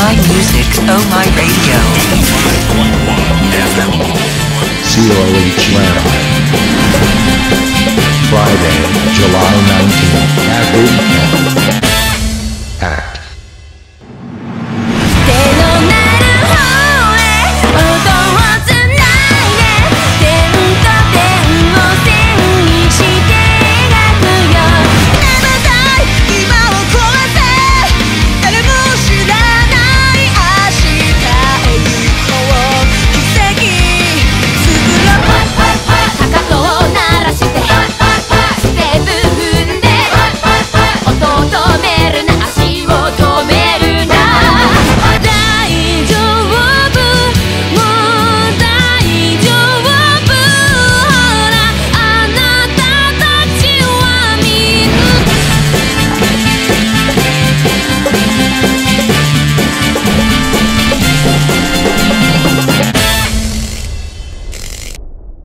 my music, oh my radio. COH